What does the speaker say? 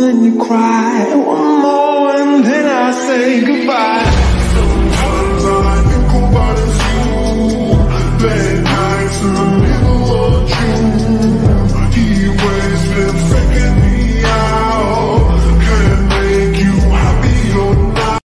when you cry.